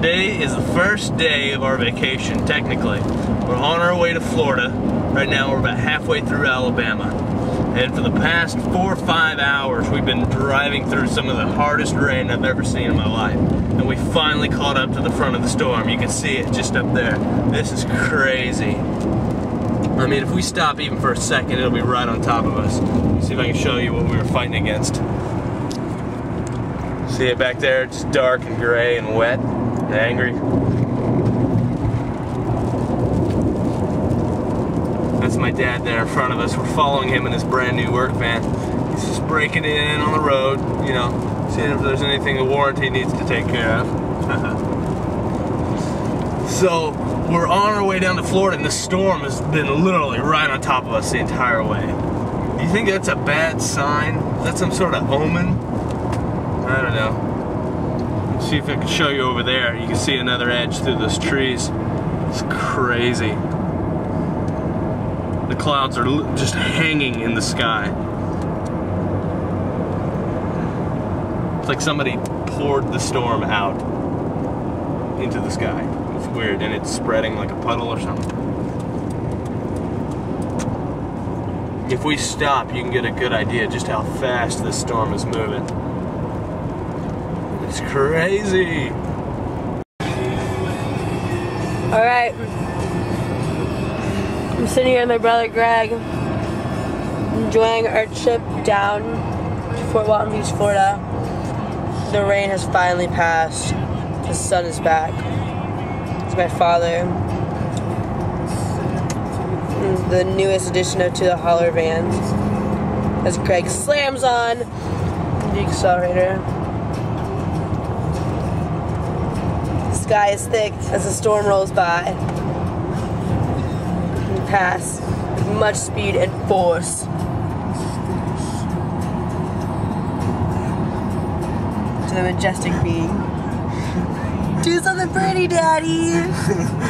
Today is the first day of our vacation, technically. We're on our way to Florida. Right now we're about halfway through Alabama. And for the past four or five hours, we've been driving through some of the hardest rain I've ever seen in my life. And we finally caught up to the front of the storm. You can see it just up there. This is crazy. I mean, if we stop even for a second, it'll be right on top of us. See if I can show you what we were fighting against. See it back there? It's dark and gray and wet angry. That's my dad there in front of us. We're following him in his brand new work van. He's just breaking it in on the road, you know, seeing if there's anything the warranty needs to take care of. so, we're on our way down to Florida and the storm has been literally right on top of us the entire way. Do you think that's a bad sign? Is that some sort of omen? I don't know. See if I can show you over there. You can see another edge through those trees. It's crazy. The clouds are just hanging in the sky. It's like somebody poured the storm out into the sky. It's weird, and it's spreading like a puddle or something. If we stop, you can get a good idea just how fast this storm is moving. It's crazy. All right. I'm sitting here with my brother Greg, enjoying our trip down to Fort Walton Beach, Florida. The rain has finally passed. The sun is back. It's my father. The newest addition to the hauler van. As Greg slams on the accelerator. Sky is thick as the storm rolls by. We pass with much speed and force. To the majestic being. Do something pretty, Daddy!